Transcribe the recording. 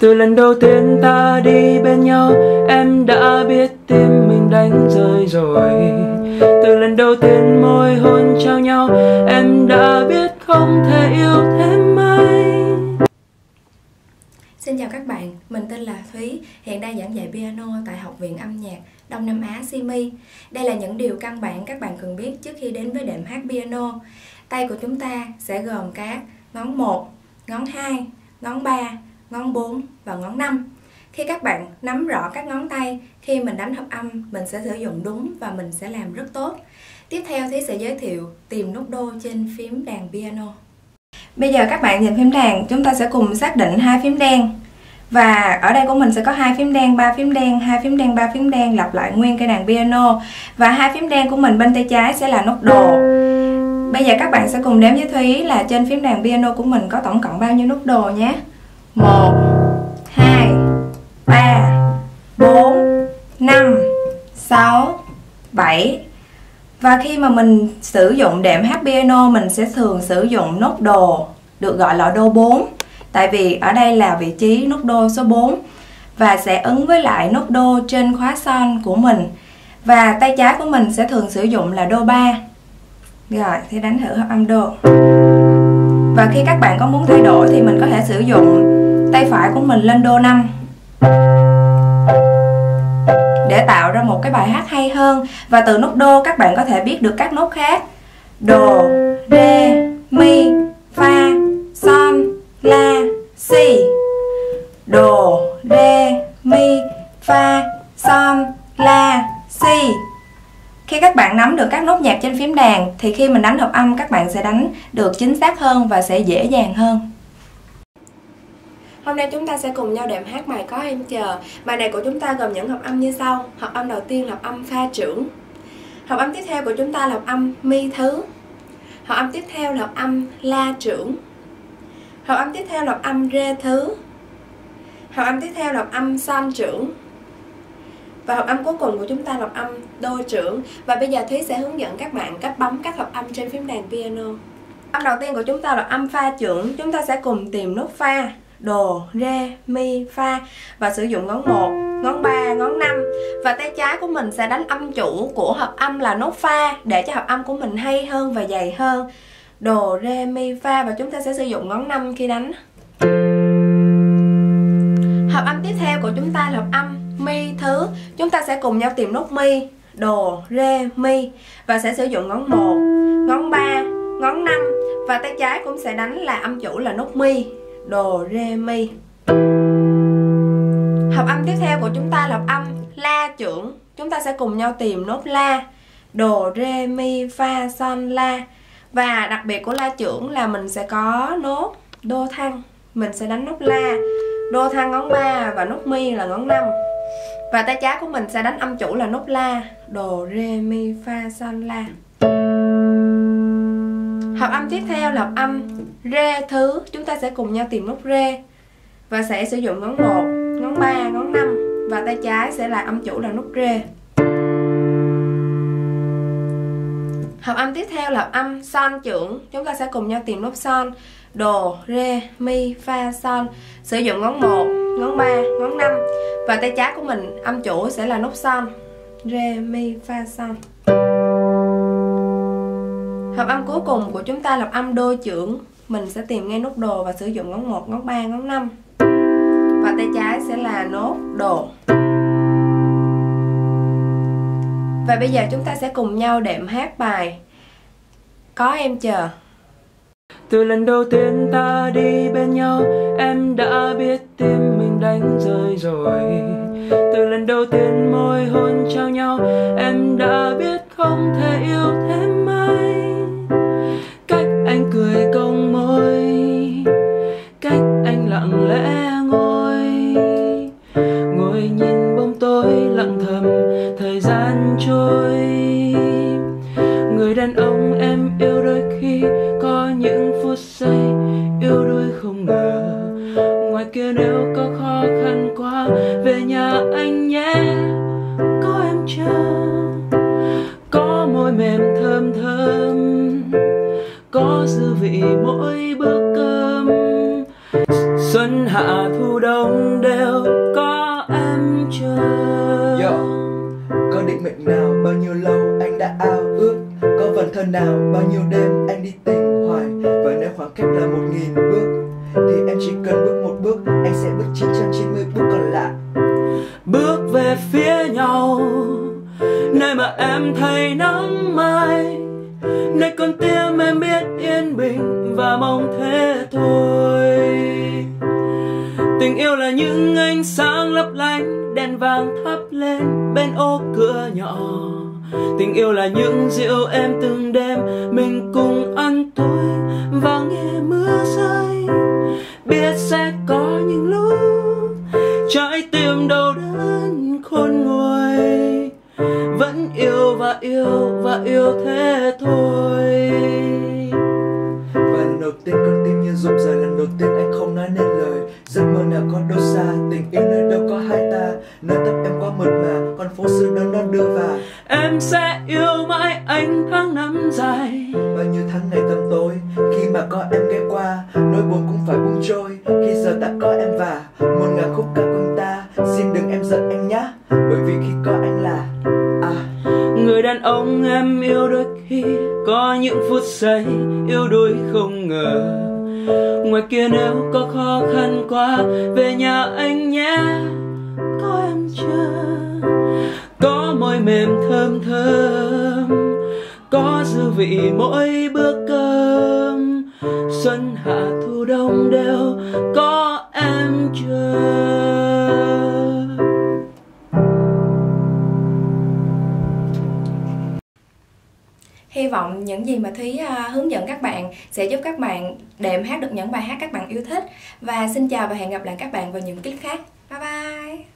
Từ lần đầu tiên ta đi bên nhau Em đã biết tim mình đánh rơi rồi Từ lần đầu tiên môi hôn trao nhau Em đã biết không thể yêu thêm ai Xin chào các bạn, mình tên là Thúy, hiện đang giảng dạy piano tại Học viện âm nhạc Đông Nam Á Simi. Đây là những điều căn bản các bạn cần biết trước khi đến với đệm hát piano. Tay của chúng ta sẽ gồm các ngón 1, ngón 2, ngón 3, ngón 4 và ngón 5. Khi các bạn nắm rõ các ngón tay, khi mình đánh hợp âm, mình sẽ sử dụng đúng và mình sẽ làm rất tốt. Tiếp theo Thúy sẽ giới thiệu tìm nút đô trên phím đàn piano. Bây giờ các bạn nhìn phím đàn, chúng ta sẽ cùng xác định hai phím đen. Và ở đây của mình sẽ có hai phím đen, ba phím đen, hai phím đen, ba phím đen lặp lại nguyên cây đàn piano. Và hai phím đen của mình bên tay trái sẽ là nốt đồ. Bây giờ các bạn sẽ cùng đếm với Thúy là trên phím đàn piano của mình có tổng cộng bao nhiêu nốt đồ nhé. 1 2 3 4 5 6 7 Và khi mà mình sử dụng đệm hát piano mình sẽ thường sử dụng nốt đồ được gọi là đô 4 Tại vì ở đây là vị trí nốt đô số 4 Và sẽ ứng với lại nốt đô trên khóa son của mình. Và tay trái của mình sẽ thường sử dụng là đô 3 Rồi, thì đánh thử hợp âm đô. Và khi các bạn có muốn thay đổi thì mình có thể sử dụng tay phải của mình lên đô 5 để tạo ra một cái bài hát hay hơn. Và từ nốt đô các bạn có thể biết được các nốt khác. Đô rê mi, fa, son, la, si. Đô rê mi, fa, son, la, si. Khi các bạn nắm được các nốt nhạc trên phím đàn, thì khi mình đánh hợp âm, các bạn sẽ đánh được chính xác hơn và sẽ dễ dàng hơn. Hôm nay chúng ta sẽ cùng nhau đệm hát bài Có Em Chờ Bài này của chúng ta gồm những hợp âm như sau Hợp âm đầu tiên là hợp âm pha trưởng Hợp âm tiếp theo của chúng ta là hợp âm mi thứ Hợp âm tiếp theo là hợp âm la trưởng Hợp âm tiếp theo là hợp âm rê thứ Hợp âm tiếp theo là hợp âm son trưởng và hợp âm cuối cùng của chúng ta là hợp âm đô trưởng Và bây giờ Thúy sẽ hướng dẫn các bạn cách bấm các hợp âm trên phím đàn piano Âm đầu tiên của chúng ta là âm pha trưởng Chúng ta sẽ cùng tìm nốt pha đồ, rê, mi, fa và sử dụng ngón 1, ngón 3, ngón 5 và tay trái của mình sẽ đánh âm chủ của hợp âm là nốt fa để cho hợp âm của mình hay hơn và dày hơn. Đồ, rê, mi, fa và chúng ta sẽ sử dụng ngón 5 khi đánh. Hợp âm tiếp theo của chúng ta là hợp âm mi thứ. Chúng ta sẽ cùng nhau tìm nốt mi đồ, rê, mi và sẽ sử dụng ngón 1, ngón 3, ngón 5 và tay trái cũng sẽ đánh là âm chủ là nốt mi đồ rê mi. Hợp âm tiếp theo của chúng ta là hợp âm la trưởng. Chúng ta sẽ cùng nhau tìm nốt la. Đồ rê mi fa son la. Và đặc biệt của la trưởng là mình sẽ có nốt đô thăng. Mình sẽ đánh nốt la. Đô thăng ngón 3 và nốt mi là ngón 5 và tay trái của mình sẽ đánh âm chủ là nốt la. Đồ rê mi fa son la. Hợp âm tiếp theo là hợp âm rê thứ chúng ta sẽ cùng nhau tìm nốt rê và sẽ sử dụng ngón 1, ngón 3, ngón 5 và tay trái sẽ là âm chủ là nút rê. Hợp âm tiếp theo là âm son trưởng, chúng ta sẽ cùng nhau tìm nốt son đồ, rê, mi, fa, son. Sử dụng ngón 1, ngón 3, ngón 5 và tay trái của mình âm chủ sẽ là nốt son rê, mi, fa, son. Hợp âm cuối cùng của chúng ta là âm đôi trưởng mình sẽ tìm ngay nốt đồ và sử dụng ngón 1, ngón 3, ngón 5 và tay trái sẽ là nốt đồ. Và bây giờ chúng ta sẽ cùng nhau đệm hát bài Có em chờ. Từ lần đầu tiên ta đi bên nhau Em đã biết tim mình đánh rơi rồi. Từ lần đầu tiên môi hôn trao nhau ngồi. Ngồi nhìn bóng tối lặng thầm, thời gian trôi. Người đàn ông em yêu đôi khi có những phút giây yêu đôi không ngờ. Ngoài kia nếu có khó khăn quá, về nhà anh nhé. Có em chờ có môi mềm thơm thơm. Có dư vị mỗi bước xuân hạ thu đông đều có em chờ. Yo, có định mệnh nào bao nhiêu lâu anh đã ao ước? Có vần thơ nào bao nhiêu đêm anh đi tìm hoài? Và nếu khoảng cách là một nghìn bước Thì em chỉ cần bước một bước Anh sẽ bước 990 bước còn lại. Bước về phía nhau nơi mà em thấy nắng mai nơi con tim em biết yên bình và mong thế thôi tình yêu là những ánh sáng lấp lánh, đèn vàng thắp lên bên ô cửa nhỏ. Tình yêu là những rượu em từng đêm, mình cùng ăn nào có đâu xa Tình yêu nơi đâu có hai ta. Nơi tóc em quá mượt mà Con phố xưa đơn đón đưa vào. Em sẽ yêu mãi anh tháng năm dài. Bao nhiêu tháng ngày tăm tối Khi mà có em ghé qua Nỗi buồn cũng phải buông trôi. Khi giờ đã có em và Một ngàn khúc ca quanh ta. Xin đừng em giận anh nhá Bởi vì khi có anh là À. Người đàn ông em yêu đôi khi có những phút giây yêu đuối không ngờ ngoài kia nếu có khó khăn quá, về nhà anh nhé. Có em chưa? Có môi mềm thơm thơm, có dư vị mỗi bữa cơm. Xuân, hạ, thu, đông đều Hy vọng những gì mà Thúy à, hướng dẫn các bạn sẽ giúp các bạn đệm hát được những bài hát các bạn yêu thích. Và xin chào và hẹn gặp lại các bạn vào những clip khác. Bye bye!